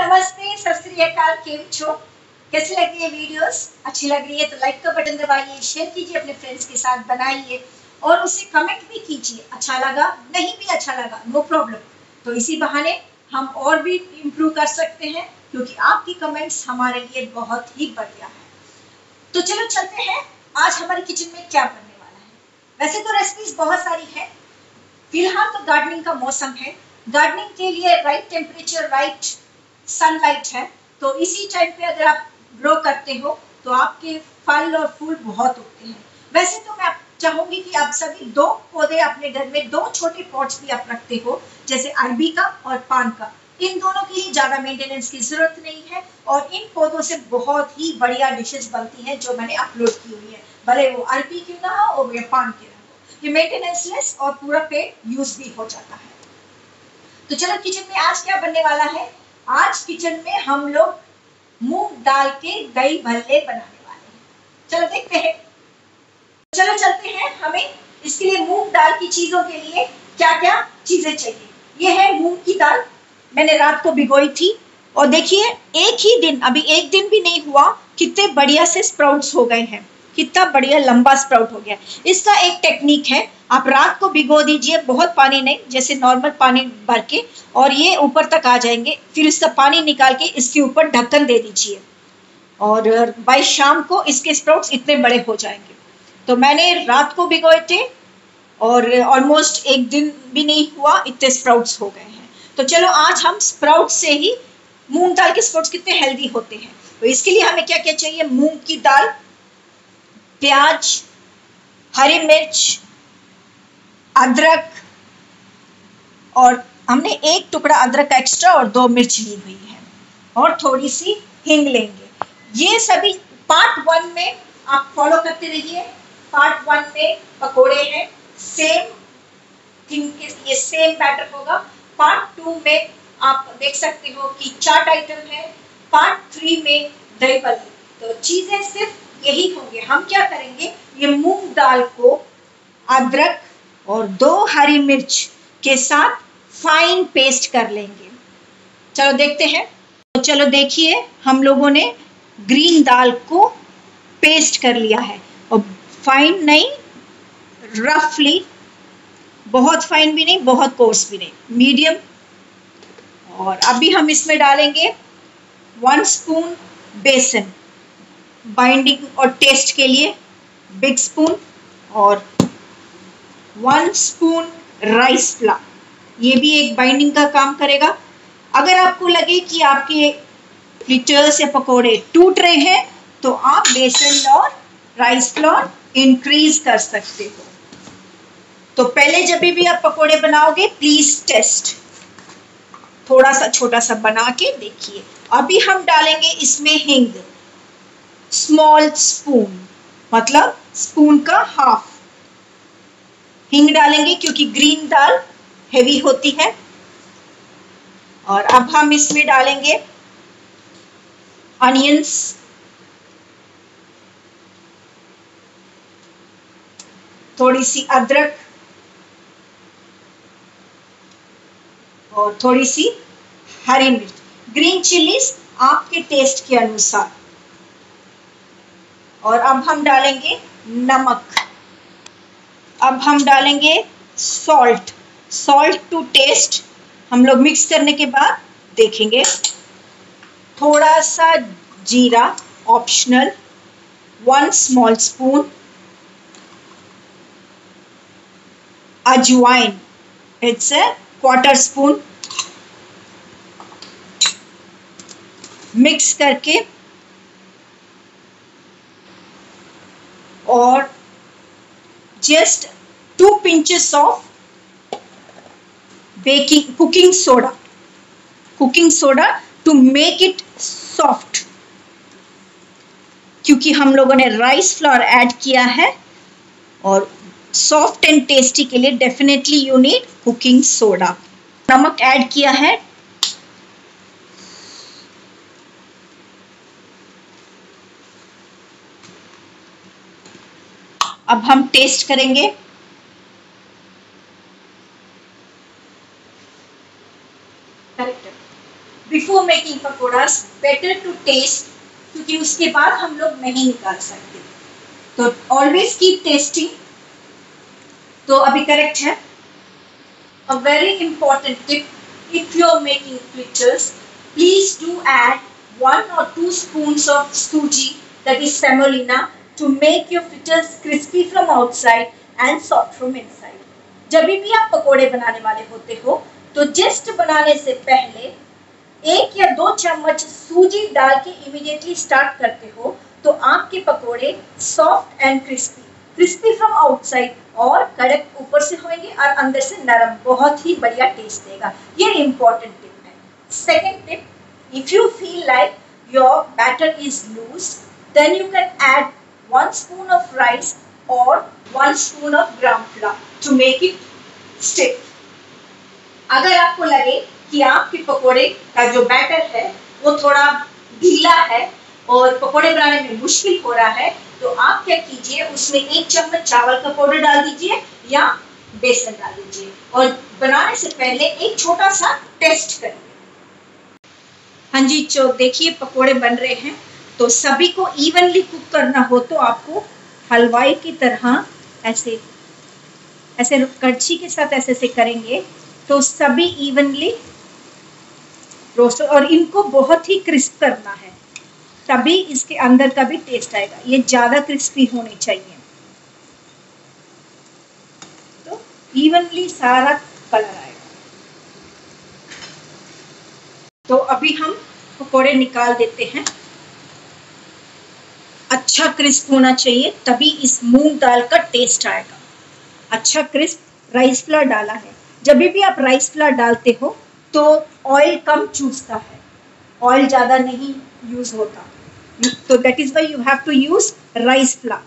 नमस्ते सत केम छो? कैसी लग रही है वीडियोस? अच्छी लग रही है तो लाइक का बटन दबाइए शेयर कीजिए अपने फ्रेंड्स के साथ, बनाइए और उसे कमेंट भी कीजिए। अच्छा लगा? नहीं भी अच्छा लगा नो प्रॉब्लम तो इसी बहाने हम और भी इम्प्रूव कर सकते हैं, क्योंकि आपकी कमेंट्स हमारे लिए बहुत ही बढ़िया है। तो चलो चलते हैं। आज हमारे किचन में क्या बनने वाला है? वैसे तो रेसिपीज़ बहुत सारी है। फ़िलहाल तो गार्डनिंग का मौसम है। गार्डनिंग के लिए राइट टेम्परेचर राइट सनलाइट है तो इसी टाइम पे अगर आप ग्रो करते हो तो आपके फल और फूल बहुत उगते हैं। वैसे तो मैं चाहूँगी कि आप सभी दो पौधे अपने घर में, दो छोटे पॉट्स भी आप रखते हो, जैसे अरबी का और पान का। इन दोनों की ही ज़्यादा मेंटेनेंस की ज़रूरत नहीं है, और इन पौधों से बहुत ही बढ़िया डिशेज बनती हैं, जो मैंने अपलोड की हुई है। भले वो अरबी क्यों ना हो और पान क्यों ना हो। ये मेंटेनेंस लेस और पूरा पेड़ यूज़ भी हो जाता है। तो चलो किचन में आज क्या बनने वाला है? आज किचन में हम लोग मूंग दाल के दही भल्ले बनाने वाले हैं। चलो देखते हैं। चलो चलते हैं हमें इसके लिए मूंग दाल की चीज़ों के लिए क्या क्या चीज़ें चाहिए। ये है मूंग की दाल। मैंने रात को भिगोई थी और देखिए, एक ही दिन, अभी एक दिन भी नहीं हुआ, कितने बढ़िया से स्प्राउट्स हो गए हैं। कितना बढ़िया लंबा स्प्राउट हो गया। इसका एक टेक्निक है। आप रात को भिगो दीजिए, बहुत पानी नहीं, जैसे नॉर्मल पानी भर के, और ये ऊपर तक आ जाएँगे, फिर इसका पानी निकाल के इसके ऊपर ढक्कन दे दीजिए। और बाई शाम को इसके स्प्राउट्स इतने बड़े हो जाएँगे। तो मैंने रात को भिगोए थे, और ऑलमोस्ट एक दिन भी नहीं हुआ, इतने स्प्राउट्स हो गए हैं। तो चलो, आज हम स्प्राउट से ही मूंग दाल के स्प्राउट्स कितने हेल्दी होते हैं। तो इसके लिए हमें क्या क्या चाहिए? मूंग की दाल, प्याज, हरी मिर्च अदरक और हमने एक टुकड़ा अदरक का एक्स्ट्रा और दो मिर्च ली हुई है और थोड़ी सी हिंग लेंगे। ये सभी पार्ट वन में आप फॉलो करते रहिए। पार्ट वन में पकोड़े हैं। सेम थिंग ये सेम बैटर होगा। पार्ट टू में आप देख सकते हो कि चाट आइटम है। पार्ट थ्री में दही पल्ली। तो चीज़ें सिर्फ़ यही होंगे। हम क्या करेंगे? ये मूंग दाल को अदरक और दो हरी मिर्च के साथ फाइन पेस्ट कर लेंगे। चलो देखते हैं। तो चलो देखिए, हम लोगों ने ग्रीन दाल को पेस्ट कर लिया है। और फाइन नहीं रफली बहुत फाइन भी नहीं, बहुत कोर्स भी नहीं मीडियम और अभी हम इसमें डालेंगे वन स्पून बेसन बाइंडिंग और टेस्ट के लिए बिग स्पून और वन स्पून राइस फ्लावर ये भी एक बाइंडिंग का काम करेगा। अगर आपको लगे कि आपके फ्लिटर्स या पकोड़े टूट रहे हैं तो आप बेसन और राइस फ्लोर इंक्रीज कर सकते हो। तो पहले जब भी आप पकोड़े बनाओगे प्लीज़ टेस्ट थोड़ा सा छोटा सा बना के देखिए। अभी हम डालेंगे इसमें हिंग। स्मॉल स्पून मतलब स्पून का हाफ़ हिंग डालेंगे क्योंकि ग्रीन दाल हेवी होती है। और अब हम इसमें डालेंगे अनियंस थोड़ी सी अदरक। और थोड़ी सी हरी मिर्च। ग्रीन चिलीज आपके टेस्ट के अनुसार। और अब हम डालेंगे नमक। अब हम डालेंगे सॉल्ट सॉल्ट टू टेस्ट हम लोग मिक्स करने के बाद देखेंगे। थोड़ा सा जीरा ऑप्शनल वन स्मॉल स्पून अजवाइन it's a quarter spoon mix करके और just two pinches of baking cooking soda cooking soda to make it soft क्योंकि हम लोगों ने राइस फ्लोर ऐड किया है और सॉफ्ट एंड टेस्टी के लिए definitely you need cooking soda नमक ऐड किया है अब हम टेस्ट करेंगे। Before making pakoras better to taste क्योंकि उसके बाद हम लोग नहीं निकाल सकते। तो ऑलवेज कीप टेस्टिंग तो अभी करेक्ट है। A very important tip if you are making fritters please do add one or two spoon of suji, that is semolina to make your fritters crispy from outside and soft from inside. जब भी आप पकोड़े बनाने वाले होते हो तो just बनाने से पहले एक या दो चम्मच सूजी डाल के इमीडिएटली स्टार्ट करते हो तो आपके पकोड़े soft and crispy crispy from outside और कड़क ऊपर से होंगे और अंदर से नरम, बहुत ही बढ़िया टेस्ट देगा ये इम्पोर्टेंट टिप है second tip if you feel like your batter is loose then you can add one spoon of rice or one spoon of ground flour to make it stiff. अगर आपको लगे कि आपके पकोड़े का जो बैटर है, वो थोड़ा ढीला है और पकोड़े बनाने में मुश्किल हो रहा है तो आप क्या कीजिए, उसमें एक चम्मच चावल का पाउडर डाल दीजिए या बेसन डाल दीजिए और बनाने से पहले एक छोटा सा टेस्ट करिए हाँ जी चो देखिए, पकोड़े बन रहे हैं तो सभी को इवनली कुक करना हो तो आपको हलवाई की तरह ऐसे ऐसे कड़छी के साथ ऐसे से करेंगे। तो सभी इवनली रोस्ट और इनको बहुत ही क्रिस्प करना है। तभी इसके अंदर का भी टेस्ट आएगा। ये ज़्यादा क्रिस्पी होनी चाहिए। तो इवनली सारा कलर आएगा। तो अभी हम पकौड़े निकाल देते हैं। अच्छा क्रिस्प होना चाहिए, तभी इस मूंग दाल का टेस्ट आएगा। अच्छा क्रिस्प राइस फ्लावर डाला है। जब भी आप राइस फ्लावर डालते हो तो ऑयल कम चूसता है। ऑयल ज़्यादा नहीं यूज़ होता। तो that is why you have to use rice flour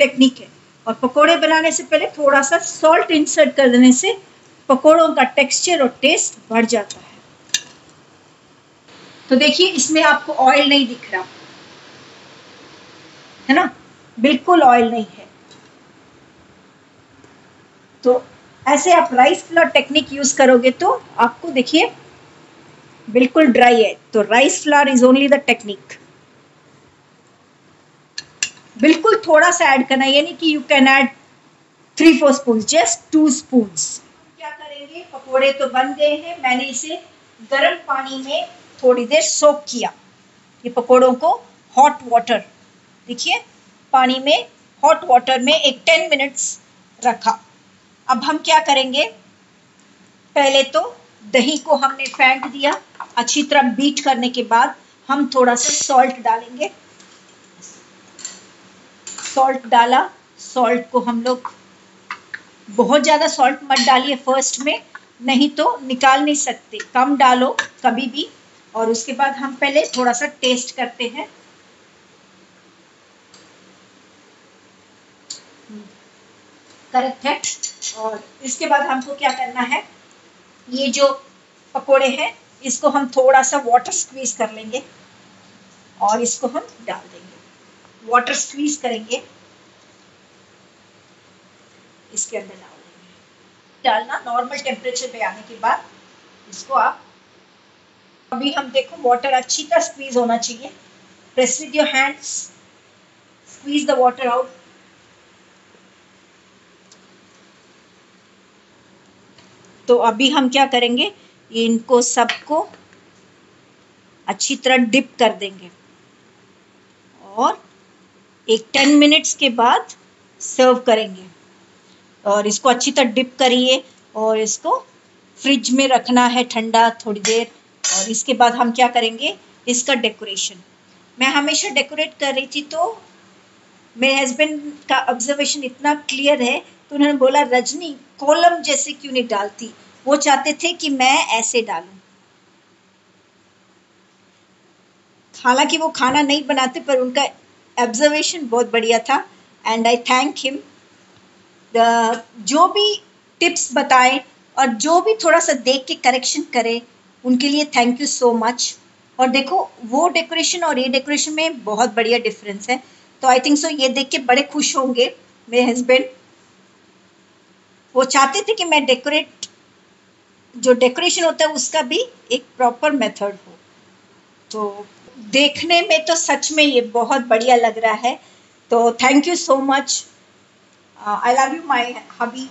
technique है। और पकोड़े बनाने से पहले थोड़ा सा सॉल्ट इंसर्ट कर देने से पकोड़ों का टेक्सचर और टेस्ट बढ़ जाता है। तो देखिए, इसमें आपको ऑयल नहीं दिख रहा। है ना? बिल्कुल ऑयल नहीं है। तो ऐसे आप राइस फ्लोर टेक्निक यूज़ करोगे तो आपको देखिए, बिल्कुल ड्राई है। तो rice flour is only the technique बिल्कुल थोड़ा सा ऐड करना यानी कि you can add three four spoon just two spoon क्या करेंगे? पकोड़े तो बन गए हैं, मैंने इसे गर्म पानी में थोड़ी देर सोक किया। ये पकोड़ों को हॉट वाटर देखिए, पानी में हॉट वाटर में एक टेन मिनट्स रखा। अब हम क्या करेंगे? पहले तो दही को हमने फेंट दिया। अच्छी तरह बीट करने के बाद हम थोड़ा सा सॉल्ट डालेंगे। सॉल्ट डाला। सॉल्ट को हम लोग बहुत ज़्यादा सॉल्ट मत डालिए फ़र्स्ट में, नहीं तो निकाल नहीं सकते। कम डालो कभी भी। और उसके बाद हम पहले थोड़ा सा टेस्ट करते हैं। करेक्ट है। और इसके बाद हमको क्या करना है? ये जो पकोड़े हैं, इसको हम थोड़ा सा वाटर स्क्वीज कर लेंगे और इसको हम डाल देंगे। वाटर स्क्वीज करेंगे। इसके अंदर डाल देंगे। डालना नॉर्मल टेम्परेचर पे आने के बाद इसको आप अभी हम देखो वाटर अच्छी तरह स्क्वीज होना चाहिए। Press with your hands squeeze the water out तो अभी हम क्या करेंगे? इनको सबको अच्छी तरह डिप कर देंगे। और एक टेन मिनट्स के बाद सर्व करेंगे। और इसको अच्छी तरह डिप करिए और इसको फ्रिज में रखना है ठंडा थोड़ी देर। और इसके बाद हम क्या करेंगे? इसका डेकोरेशन। मैं हमेशा डेकोरेट कर रही थी तो मेरे हस्बैंड का ऑब्जर्वेशन इतना क्लियर है तो उन्होंने बोला, रजनी, कॉलम जैसे क्यों नहीं डालती? वो चाहते थे कि मैं ऐसे डालूं। हालाँकि वो खाना नहीं बनाते, पर उनका ऑब्जर्वेशन बहुत बढ़िया था एंड आई थैंक हिम जो भी टिप्स बताएँ और जो भी थोड़ा सा देख के करेक्शन करें, उनके लिए थैंक यू सो मच और देखो, वो डेकोरेशन और ये डेकोरेशन में बहुत बढ़िया डिफरेंस है। तो आई थिंक सो ये देख के बड़े खुश होंगे मेरे हस्बैंड वो चाहते थे कि मैं डेकोरेट जो डेकोरेशन होता है, उसका भी एक प्रॉपर मेथड हो। तो देखने में तो सच में ये बहुत बढ़िया लग रहा है। तो thank you so much I love you my hubby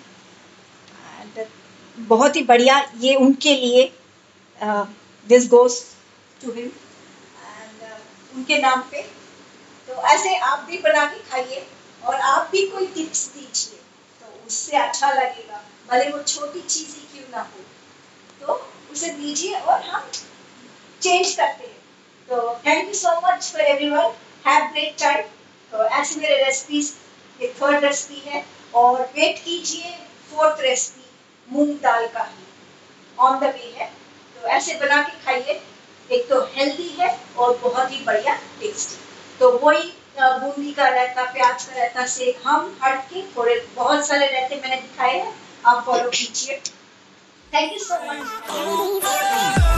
बहुत ही बढ़िया ये उनके लिए this goes to him and उनके नाम पे। तो ऐसे आप भी बना के खाइए और आप भी कोई टिप्स दीजिए। उससे अच्छा लगेगा, भले वो छोटी चीज़ ही क्यों ना हो। तो उसे दीजिए और हम चेंज करते हैं। तो thank you so much for everyone have great time तो ऐसे मेरे रेसिपीज़ ये थर्ड रेसिपी है। और वेट कीजिए फोर्थ रेसिपी मूंग दाल का ही। ऑन द वे है। तो ऐसे बना के खाइए। एक तो हेल्दी है और बहुत ही बढ़िया टेस्टी तो वही बूंदी का रहता प्याज का रहता, से हम हट के थोड़े बहुत सारे रहते, मैंने दिखाए हैं। आप फॉलो कीजिए। Thank you so much